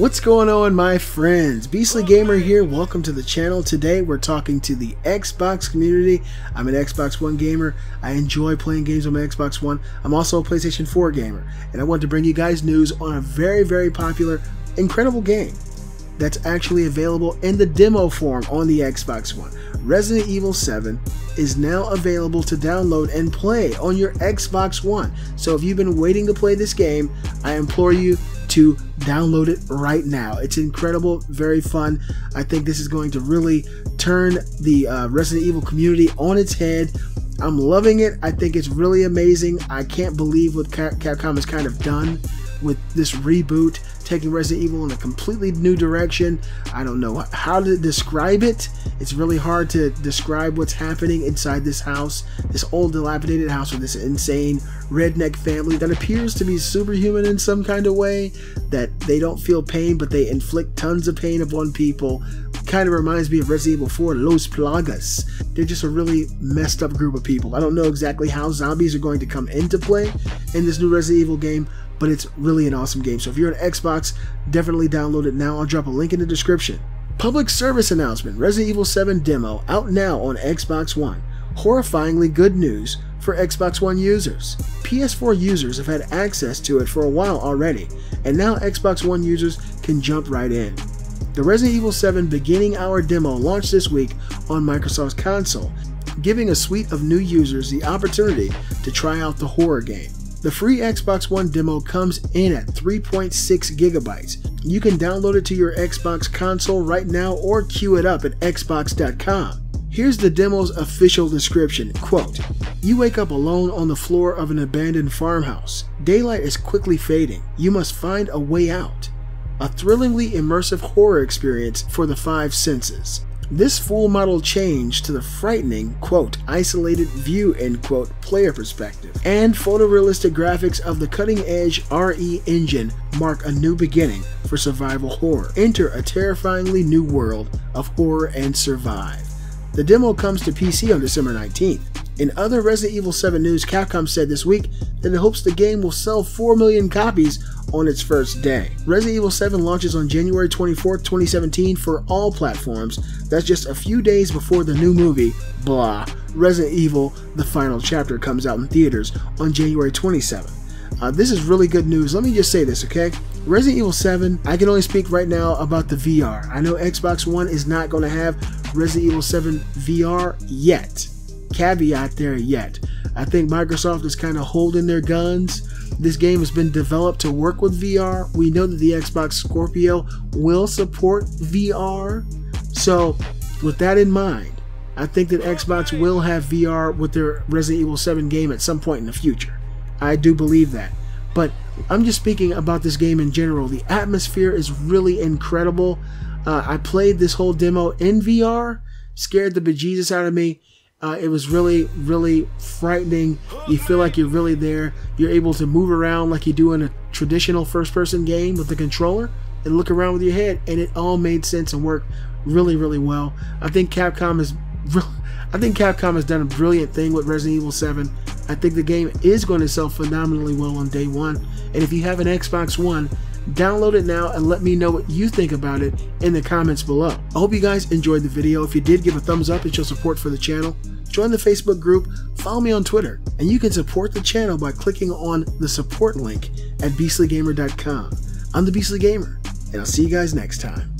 What's going on my friends? Beastly Gamer here. Welcome to the channel. Today we're talking to the Xbox community. I'm an Xbox One gamer. I enjoy playing games on my Xbox One. I'm also a PlayStation 4 gamer. And I want to bring you guys news on a very, very popular, incredible game that's actually available in the demo form on the Xbox One. Resident Evil 7 is now available to download and play on your Xbox One. So if you've been waiting to play this game, I implore you to download it right now. It's incredible, very fun. I think this is going to really turn the uh, Resident Evil community on its head. I'm loving it. I think it's really amazing. I can't believe what Capcom has kind of done with this reboot, taking Resident Evil in a completely new direction. I don't know how to describe it. It's really hard to describe what's happening inside this house, this old dilapidated house with this insane redneck family that appears to be superhuman in some kind of way, that they don't feel pain but they inflict tons of pain upon people. Kind of reminds me of Resident Evil 4 Los Plagas. They're just a really messed up group of people. I don't know exactly how zombies are going to come into play in this new Resident Evil game, but it's really an awesome game. So if you're an Xbox, definitely download it now. I'll drop a link in the description. Public service announcement Resident Evil 7 demo out now on Xbox One. Horrifyingly good news for Xbox One users. PS4 users have had access to it for a while already, and now Xbox One users can jump right in. The Resident Evil 7 beginning hour demo launched this week on Microsoft's console, giving a suite of new users the opportunity to try out the horror game. The free Xbox One demo comes in at 3.6 gigabytes. You can download it to your Xbox console right now or queue it up at xbox.com. Here's the demo's official description. Quote, You wake up alone on the floor of an abandoned farmhouse. Daylight is quickly fading. You must find a way out. A thrillingly immersive horror experience for the five senses. This full model change to the frightening, quote, isolated view, end quote, player perspective, and photorealistic graphics of the cutting edge RE engine mark a new beginning for survival horror. Enter a terrifyingly new world of horror and survive. The demo comes to PC on December 19th. In other Resident Evil 7 news, Capcom said this week that it hopes the game will sell 4 million copies on its first day. Resident Evil 7 launches on January 24, 2017 for all platforms. That's just a few days before the new movie, blah, Resident Evil The Final Chapter comes out in theaters on January 27. Uh, this is really good news. Let me just say this, okay? Resident Evil 7, I can only speak right now about the VR. I know Xbox One is not going to have Resident Evil 7 VR yet. Caveat there yet. I think Microsoft is kind of holding their guns this game has been developed to work with VR. We know that the Xbox Scorpio will support VR. So, with that in mind, I think that Xbox will have VR with their Resident Evil 7 game at some point in the future. I do believe that. But I'm just speaking about this game in general. The atmosphere is really incredible. Uh, I played this whole demo in VR, scared the bejesus out of me. Uh, it was really, really frightening. You feel like you're really there. You're able to move around like you do in a traditional first person game with the controller and look around with your head, and it all made sense and worked really, really well. I think Capcom is. I think Capcom has done a brilliant thing with Resident Evil 7. I think the game is going to sell phenomenally well on day one. And if you have an Xbox One, Download it now and let me know what you think about it in the comments below. I hope you guys enjoyed the video. If you did, give a thumbs up and show support for the channel. Join the Facebook group, follow me on Twitter, and you can support the channel by clicking on the support link at beastlygamer.com. I'm the Beastly Gamer, and I'll see you guys next time.